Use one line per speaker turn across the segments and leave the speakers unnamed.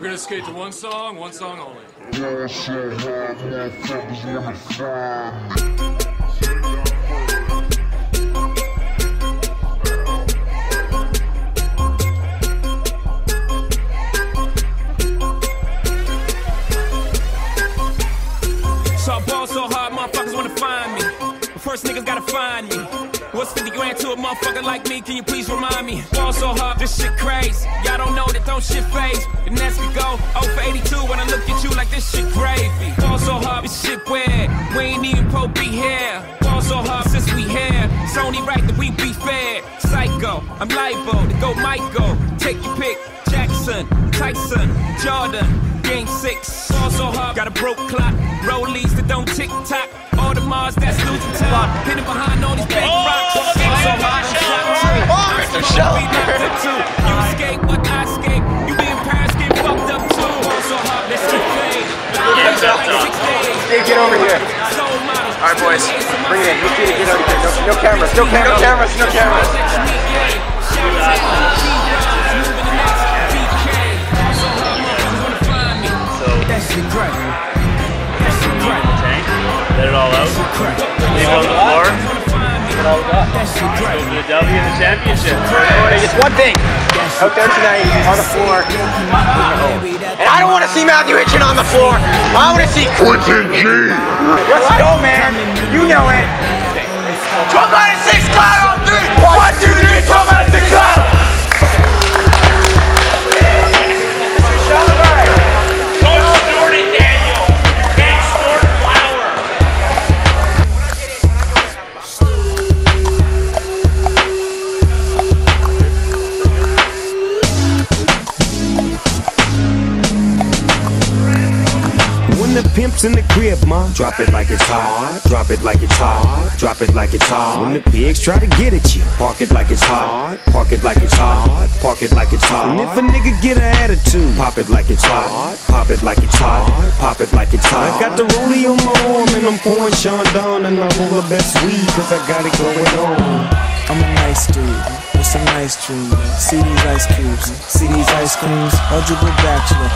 We're gonna skate to one song, one song only.
So I ball so hard, motherfuckers wanna find me. First niggas gotta find me. What's 50 grand to a motherfucker like me? Can you please remind me? Ball so hard, this shit crazy. Y'all don't know that don't shit phase. The next we go 0 for 82 when I look at you like this shit gravy. Ball so hard, this shit weird. We ain't even pro be here. Ball so hard since we here. It's only right that we be fair. Psycho, I'm libo to go Michael. Take your pick. Jackson, Tyson, Jordan. Game six, fall so hard, got a broke clock. Rollies that don't tick tock. All the Mars that's losing time. Hidden behind all these I'm supposed to be locked up too. You escape, but I escape. You be in Paris, get fucked up too. So hard, let's get paid. Like six days.
Hey, get over here. All right, boys, bring it in. You two to get over here. No, no cameras. No cameras. No cameras. No cameras.
That shit great. That shit great.
Tank. Let it all out. Leave it on the floor.
That shit great.
Go for the W in the championship.
Just one thing. Out there tonight on the floor. And I don't want to see Matthew Hitchin on the floor. I want to see Quentin G. Let's go, man. You know it. 12 out of 6, cloud on 3. 1, 2, 3, 12 out of 6, cloud.
When in the crib, ma, drop it like it's hot. Drop it like it's hot. Drop it like it's hot. When the pigs try to get at you, park it like it's hot. Park it like it's hot. Park it like it's hot. And if a nigga get an attitude, pop it like it's hot. Pop it like it's hot. Pop it like it's hot. I got the rollie on my arm and I'm pouring Sean down and I'm all the best weed cause I got it going on.
I'm a nice dude with some ice cream. See these ice cubes, see these ice creams. Eligible bachelor,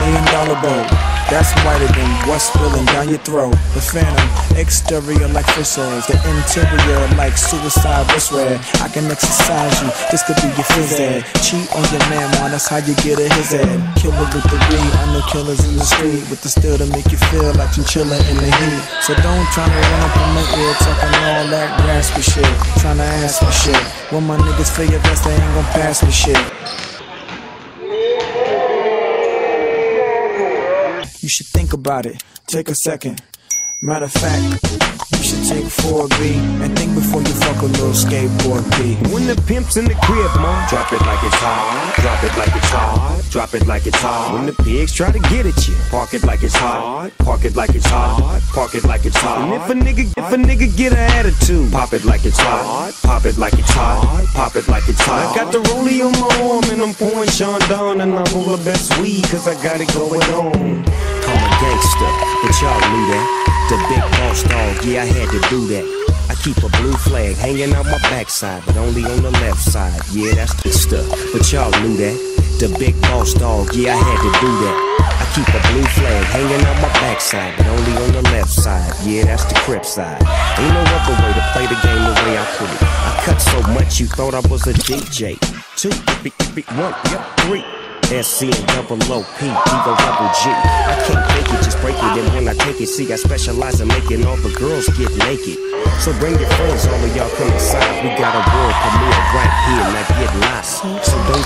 million dollar boat. That's whiter than what's spilling down your throat. The phantom, exterior like fish the interior like suicide wrist red. I can exercise you, this could be your phys ed. Cheat on your man, man, that's how you get a his ed. Killer with the weed, I know killers in the street with the still to make you feel like chinchilla in the heat. So don't try to run up on my ear talking all that raspy shit. Tryna ask me shit. When my niggas feel your vest, they ain't gon' pass me shit. You should think about it. Take a second. Matter of fact, should take 4B and think before you fuck a little skateboard B.
When the pimp's in the crib, ma, drop it like it's hot. Drop it like it's hot. Drop it like it's hot. When the pigs try to get at you, park it like it's hot. Park it like it's hot. Park it like it's hot. And if a nigga, if a nigga get an attitude, pop it like it's hot. Pop it like it's hot. Pop it like it's hot. I got the rollie on my arm and I'm pouring Chandon and I'm all the best weed cause I got it going on. I'm a gangster, but y'all knew that. The big boss dog, yeah, I had to do that. I keep a blue flag hanging out my backside, but only on the left side. Yeah, that's the stuff, but y'all knew that. The big boss dog, yeah, I had to do that. I keep a blue flag hanging out my backside, but only on the left side. Yeah, that's the crip side. Ain't no other way to play the game the way I put it. I cut so much you thought I was a DJ. One, yep, three. SC and double O P, Evo double G. I can't fake it, just break it. And when I take it, see, I specialize in making all the girls get naked. So bring your friends, all of y'all come inside. We got a world premiere right here, now get lost.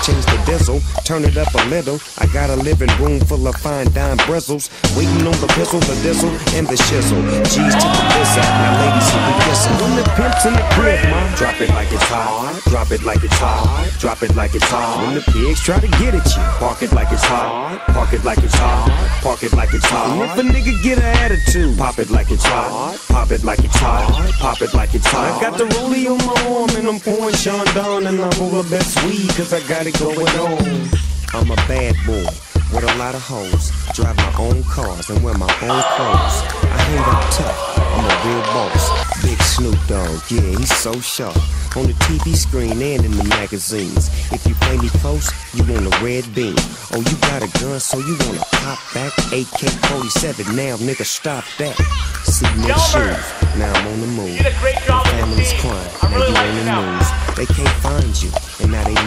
Change the diesel, turn it up a little. I got a living room full of fine dime bristles. Waiting on the pistol, the diesel, and the shizzle. G's to the biz out, now ladies, who be kissing. When the pimp's in the crib, ma, drop it like it's hot. Drop it like it's hot. Drop it like it's hot. When the pigs try to get at you, park it like it's hot. Park it like it's hot. Park it like it's hot. And if a nigga get an attitude, pop it like it's hot. Pop it like it's hot. Pop it like it's hot. I got the rollie on my arm and I'm pouring Sean down and I'm the best weed cause I got it going on. I'm a bad boy with a lot of hoes. Drive my own cars and wear my own clothes. I hang out tough. I'm a real boss. Big Snoop Dogg, yeah, he's so sharp. On the TV screen and in the magazines. If you play me close, you want a red beam. Oh, you got a gun, so you wanna pop back? AK 47, now nigga, stop that. See no shoes, now I'm on the move.
You did a great job with the
Family's crying,
I'm
now
really
you in the news. They can't find you,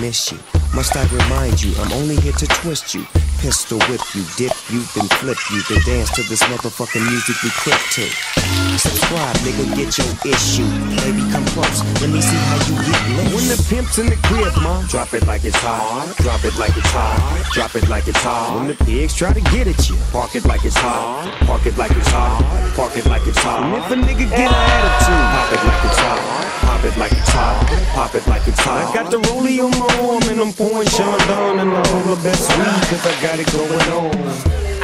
miss you. Must I remind you, I'm only here to twist you. Pistol whip you, dip you, then flip you, then dance to this motherfucking music we quit to. Subscribe, nigga, get your issue. Baby, come close, let me see how you get low. When the pimp's in the crib, ma, drop it like it's hot. Drop it like it's hot. Drop it like it's hot. When the pigs try to get at you, park it like it's hot. Park it like it's hot. Park it like it's hot. And if a nigga get an I got the rollie on my arm and I'm pouring Sean Don and the best weed cause I got it going on.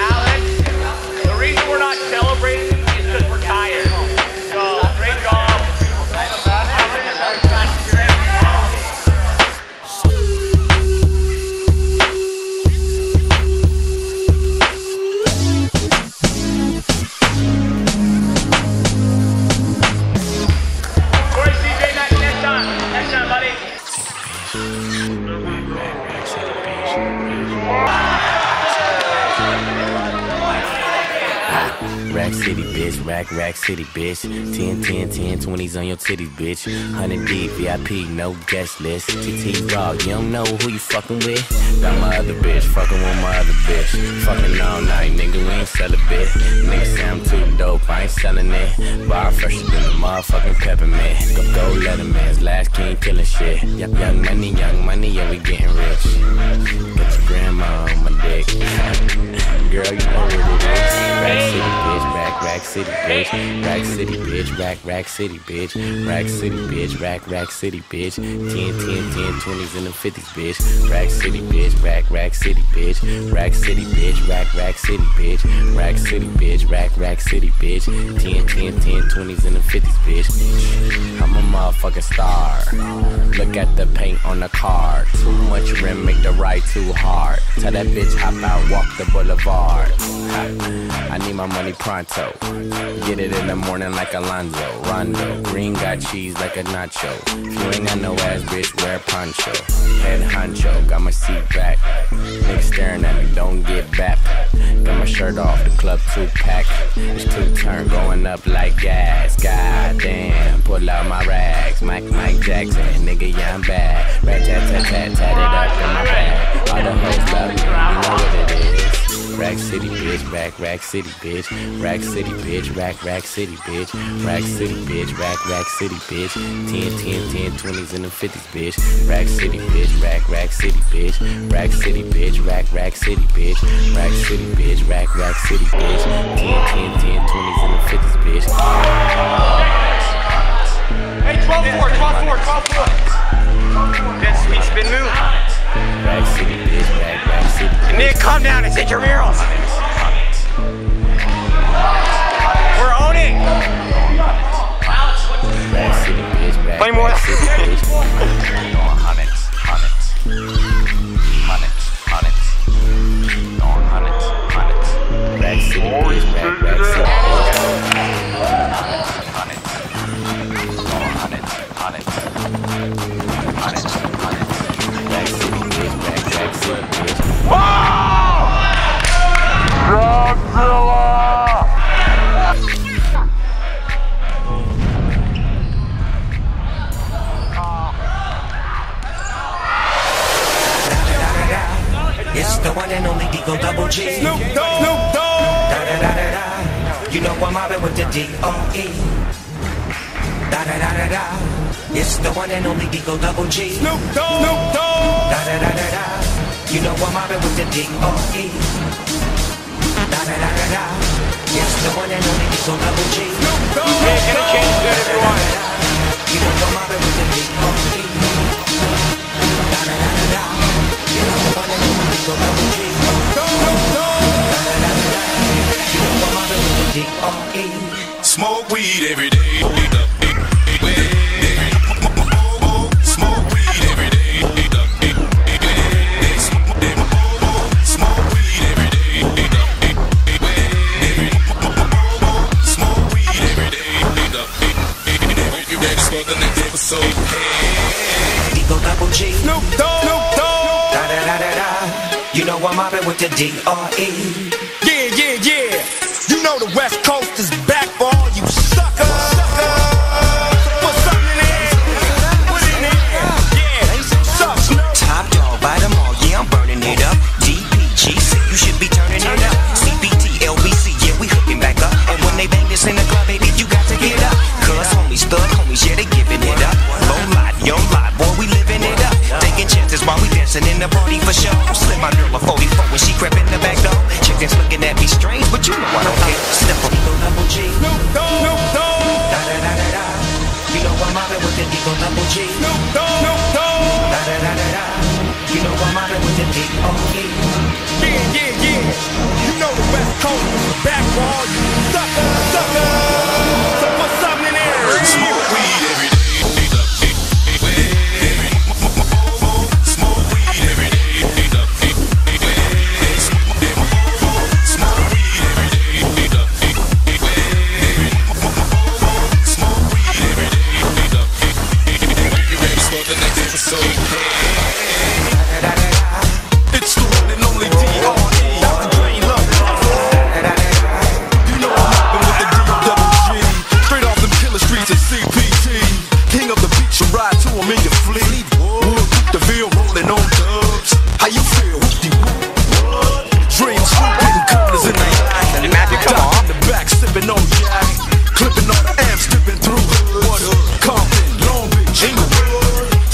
Bitch. Rack, rack city, bitch. 10, 10, 10, 20s on your titties, bitch. 100 deep, VIP, no guest list. TT dog, you don't know who you fucking with? Got my other bitch, fucking with my other bitch. Fucking all night, ain't sell a bit. Nigga say I'm too dope, I ain't selling it. Bar fresher than the motherfucking peppermint. Go, go Letterman's last king killing shit. Young, young money, young money, yeah, we getting rich. Got your grandma on my dick. Girl, you know what it is. Rack City, bitch. Rack, rack city, bitch. Rack city, bitch. Rack, rack city, bitch. Rack city, bitch. Rack, rack city, bitch. 10, 10, 10, 20s and the 50s, bitch. Rack city, bitch. Rack, rack city, bitch. Rack city, bitch. Rack, rack city, bitch. Rack city, bitch. Rack, rack city, bitch. 10, 10, 10, 20s and the 50s, bitch. I'm a motherfucking star. Look at the paint on the car. Too much rim make the ride too hard. Tell that bitch hop out, walk the boulevard. I need my money pronto. Get it in the morning like Alonzo. Rondo. Green got cheese like a nacho. If you ain't got no ass, bitch, wear poncho. Head honcho, got my seat back. Niggas staring at me, don't get back. Got my shirt off, the club two pack. It's two turn going up like gas. God damn, pull out my rags. Mike, Mike Jackson, nigga, yeah, I'm bad. Rat tat tat tat, tat it up in my bag. All the hoes love me, you know what it is. Rack City, bitch, rack, rack city, bitch. Rack City, bitch, rack, rack city, bitch. Rack City, bitch, rack, rack city, bitch. 10, 10, 10, 20s and the 50s, bitch. Rack City, bitch, rack, rack city, bitch. Rack City, bitch, rack, rack city, bitch. Rack City, bitch, rack, rack city, bitch. 10, 10, 10, 20s and the 50s, bitch.
Hey, 12 4, 12 4, 12 4. That sweet spin move.
Rack City, bitch, rack, rack city.
Nick, calm down. It's intramurals. We're owning.
Rack City, bitch, rack,
Play more.
One and only Digo Double G. Snoop Dogg. Snoop Dogg. Da da da da da. You know I'm mobbing with the D-O-E. Da da da da da. It's the one and only Digo Double G. Snoop Dogg. Snoop Dogg. Da da da da da. You know I'm mobbing with the D-O-E. Da da da da da. It's the one and only Digo Double G. Snoop Dogg.
Hey, get a change good if you
know I'm mobbing with the D-O-E. Da da da da da. You know the one and only Digo Double G.
D-R-E. Smoke weed every day.
You know the West Coast is back for all you suckers. Put something in it in there. Yeah. Suck, Snoop.
Top dog, by them all, yeah, I'm burning it up. DPGC, you should be turning it up. CPT, LBC, yeah, we hooking back up. And when they bang this in the club, baby, you got to get up. Cuz homies, thug homies, yeah, they giving it up. Low life, young life, boy, we living it up. Taking chances while we dancing in the party for sure. Slip my girl a 44 when she crept in the back door. Looking at me strange, but you know I don't care. Step up, Eagle double G.
Snoop Dogg.
Da da da da da. You know I'm mobbing with the Eagle double G.
Snoop Dogg. Snoop Dogg.
Da da da da da. You know I'm mobbing with the D.O.E.
Dale, dale.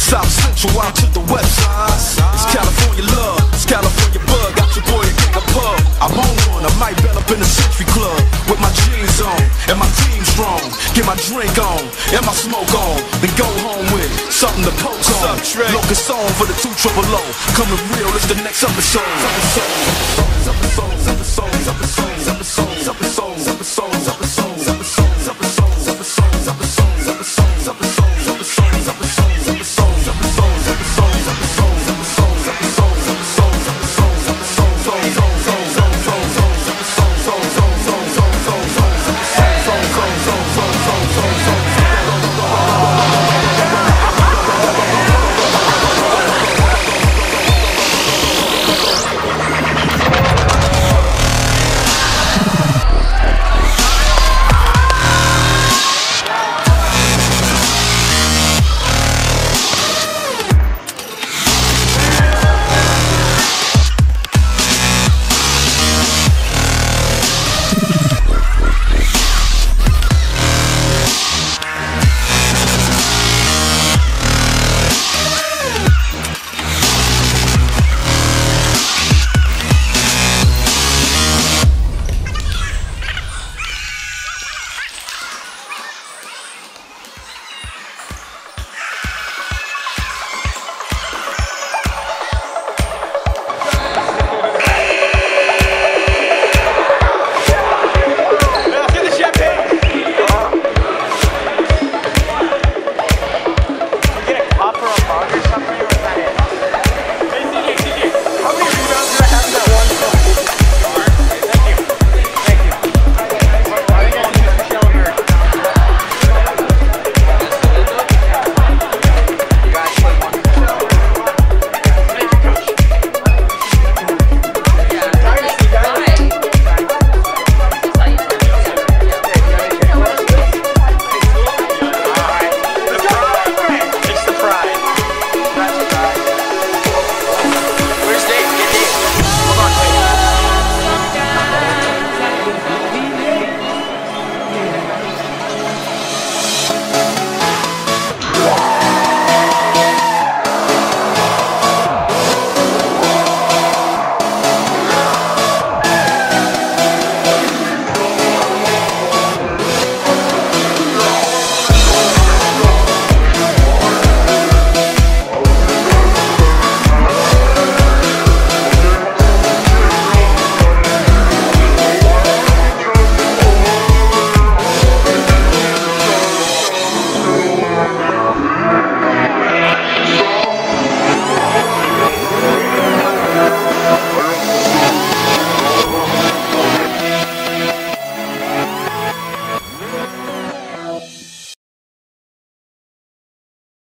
South Central out to the west side. It's California love, it's California bug. Got your boy in the pub. I'm on one, I might bell up in the Century Club with my jeans on and my team strong. Get my drink on and my smoke on, then go home with something to poke on. Up, Trey? Song for the two triple O. Coming real, it's the next episode. Episode, episode.